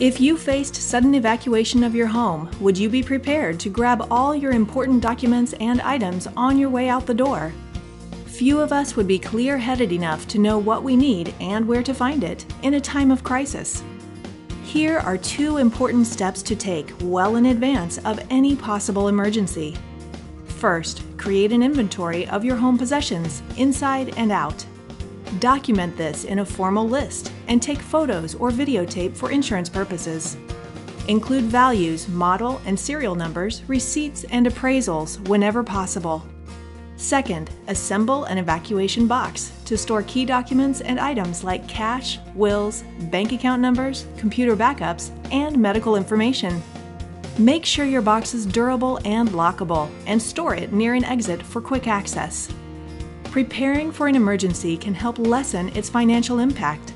If you faced sudden evacuation of your home, would you be prepared to grab all your important documents and items on your way out the door? Few of us would be clear headed enough to know what we need and where to find it in a time of crisis. Here are two important steps to take well in advance of any possible emergency. First, create an inventory of your home possessions, inside and out. Document this in a formal list and take photos or videotape for insurance purposes. Include values, model and serial numbers, receipts, and appraisals whenever possible. Second, assemble an evacuation box to store key documents and items like cash, wills, bank account numbers, computer backups, and medical information. Make sure your box is durable and lockable and store it near an exit for quick access. Preparing for an emergency can help lessen its financial impact.